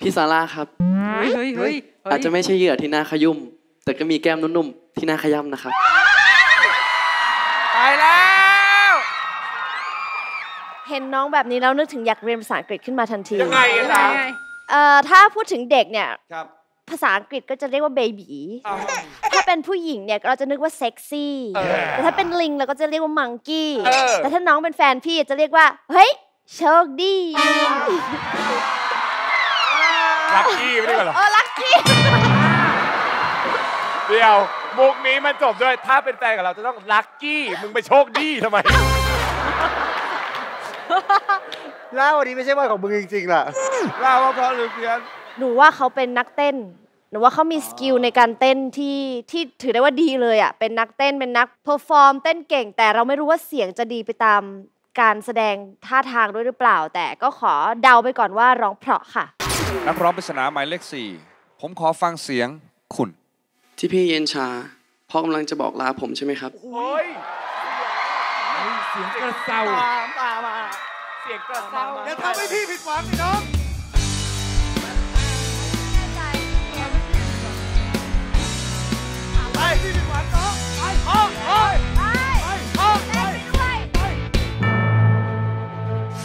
พี่ซาร่าครับเฮ้ยเฮ้ยเฮ้ยอาจจะไม่ใช่เหยื่อที่น่าขยุ่ม แต่ก็มีแก้มนุ่มๆที่น่าขย้ำนะครับตายแล้ว เห็นน้องแบบนี้แล้วนึกถึงอยากเรียนภาษาอังกฤษขึ้นมาทันทียังไงอะจ๊ะเอ่อถ้าพูดถึงเด็กเนี่ยครับภาษาอังกฤษก็จะเรียกว่าเบบีถ้าเป็นผู้หญิงเนี่ยเราจะนึกว่าเซ็กซี่เออแต่ถ้าเป็นลิงเราก็จะเรียกว่ามังกี้เออแต่ถ้าน้องเป็นแฟนพี่จะเรียกว่า เฮ้ยโชคดี lucky ไม่ได้เหรอ เออ lucky เดี๋ยวมุกนี้มันจบด้วย ถ้าเป็นแฟนกับเราจะต้อง lucky มึงไปโชคดีทำไม ซาร่าวันนี้ไม่ใช่วันของมึงจริงๆล่ะเล่าว่าเพราะหรือเพี้ยนหนูว่าเขาเป็นนักเต้น หนูว่าเขามี skill ในการเต้นที่ที่ถือได้ว่าดีเลยอะ เป็นนักเต้น เป็นนัก perform เต้นเก่ง แต่เราไม่รู้ว่าเสียงจะดีไปตามการแสดงท่าทางด้วยหรือเปล่า แต่ก็ขอเดาไปก่อนว่าร้องเพราะค่ะ นักร้องปริศนาหมายเลขสี่ผมขอฟังเสียงคุณ ที่พี่เย็นชาพ่อกำลังจะบอกลาผมใช่ไหมครับ โอ้ยเสียงกระเซาตามตามมาเสียงกระเซ้าอย่าทำให้พี่ผิดหวังไอ้น้องไปพี่ผิดหวังน้องไปออกออกไปออกไป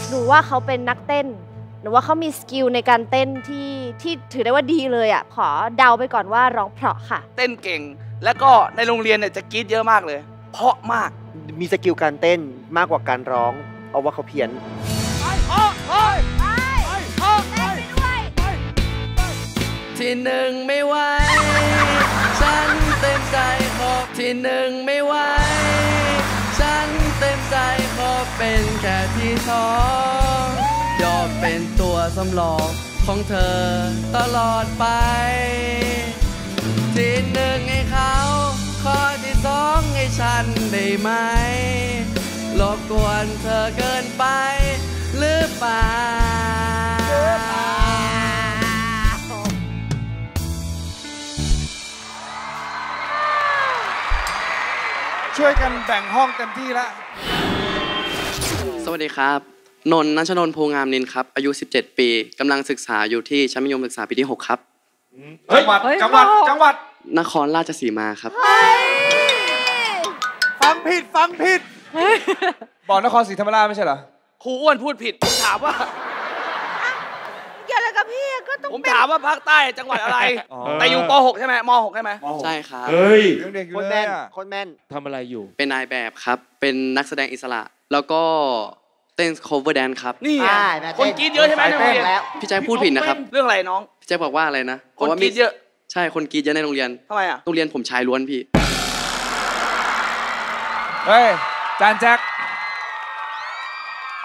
หนูว่าเขาเป็นนักเต้นห นูว่าเขามี skill ในการเต้นที่ที่ถือได้ว่าดีเลยอะขอเดาไปก่อนว่าร้องเพราะค่ะ เต้นเก่ง แล้วก็ในโรงเรียนเนี่ยจะกรี๊ดเยอะมากเลย เพราะมากมี skill การเต้นมากกว่าการร้อง เอาว่าเขาเพี้ยนที่หนึ่งไม่ไหวฉันเต็มใจขอที่หนึ่งไม่ไหวฉันเต็มใจขอเป็นแค่ที่สองยอม เป็นตัวสำรองของเธอตลอดไปที่หนึ่งให้เขาข้อที่สองให้ฉันได้ไหมรบกวนเธอเกินไป หรือเปล่าช่วยกันแบ่งห้องเต็มที่แล้ว สวัสดีครับ นนท์นัชนนท์ภูงามนินครับ อายุ 17 ปีกำลังศึกษาอยู่ที่ชั้นมัธยมศึกษาปีที่ 6 ครับ จังหวัดเฮ้ยจังหวัดบอกจังหวัดนครราชสีมาครับ ฟังผิดฟังผิด บอกนครศรีธรรมราชไม่ใช่เหรอครูอ้วนพูดผิดผมถามว่าเกี่ยวอะไรกับพี่ก็ต้องผมถามว่าภาคใต้จังหวัดอะไรอ๋อแต่อยู่ป .6 ใช่ไหมม .6 ใช่ไหมใช่ครับเฮ้ยเรื่องเด็กอยู่คนเลแม่ยนอะคนแม่นทำอะไรอยู่ เป็นนายแบบครับ เป็นนักแสดงอิสระ แล้วก็ เต้น cover dance ครับ นี่ไงใช่นะคนกรี๊ดเยอะใช่ไหมในโรงเรียนแล้ว พี่แจ๊คพูดผิดนะครับเรื่องอะไรน้อง พี่แจ๊คบอกว่าอะไรนะคนบว่ากรี๊ดเยอะใช่คนกรีดเยอะในโรงเรียนทำไมอะ โรงเรียนผมชายล้วนพี่ เฮ้ยจานแจ็ค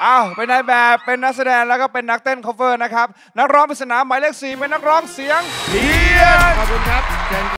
อ้าวเป็นนายแบบเป็นนักแสดงแล้วก็เป็นนักเต้น cover นะครับ นักร้องปริศนาหมายเลขสี่เป็นนักร้องเสียงเพียน ขอบคุณครับ